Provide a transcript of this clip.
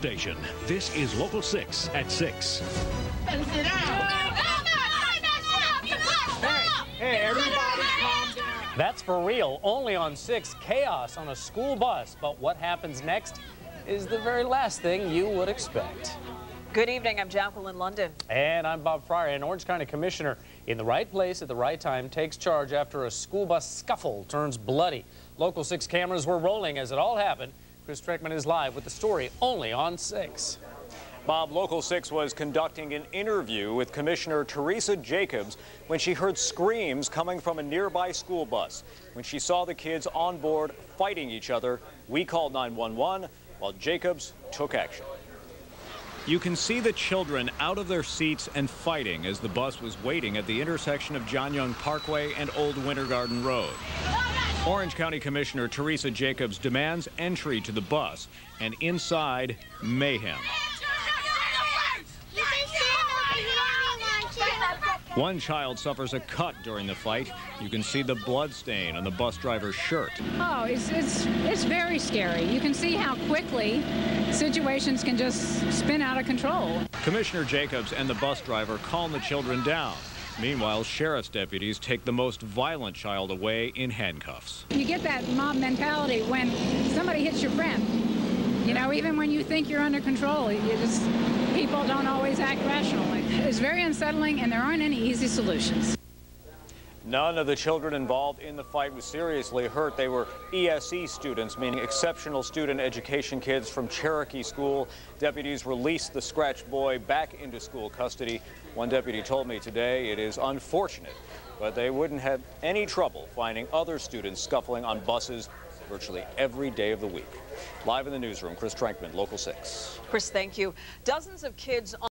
Station. This is Local 6 at 6. Hey, everybody calm down. That's for real. Only on 6, chaos on a school bus. But what happens next is the very last thing you would expect. Good evening. I'm Jacqueline London. And I'm Bob Frier, an Orange County Commissioner in the right place at the right time takes charge after a school bus scuffle turns bloody. Local 6 cameras were rolling as it all happened. Chris Trenkmann is live with the story only on 6. Bob, Local 6 was conducting an interview with Commissioner Teresa Jacobs when she heard screams coming from a nearby school bus. When she saw the kids on board fighting each other, we called 911 while Jacobs took action. You can see the children out of their seats and fighting as the bus was waiting at the intersection of John Young Parkway and Old Winter Garden Road. Orange County Commissioner Teresa Jacobs demands entry to the bus, and inside, mayhem. One child suffers a cut during the fight. You can see the blood stain on the bus driver's shirt. Oh, it's, it's, it's very scary. You can see how quickly situations can just spin out of control. Commissioner Jacobs and the bus driver calm the children down. Meanwhile, sheriff's deputies take the most violent child away in handcuffs. You get that mob mentality when somebody hits your friend. You know, even when you think you're under control, you just, people don't always act rationally. It's very unsettling, and there aren't any easy solutions. None of the children involved in the fight was seriously hurt. They were ESE students, meaning exceptional student education kids from Cherokee School. Deputies released the scratch boy back into school custody. One deputy told me today it is unfortunate, but they wouldn't have any trouble finding other students scuffling on buses virtually every day of the week. Live in the newsroom, Chris Trenkmann, Local 6. Chris, thank you. Dozens of kids